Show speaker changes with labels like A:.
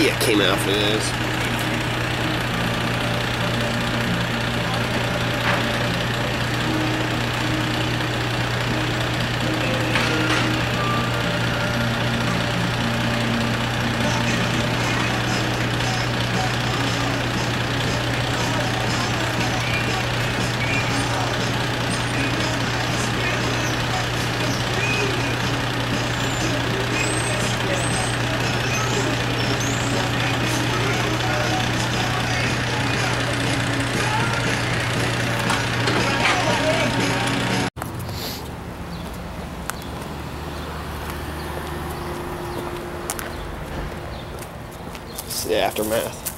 A: media came out for this. The aftermath.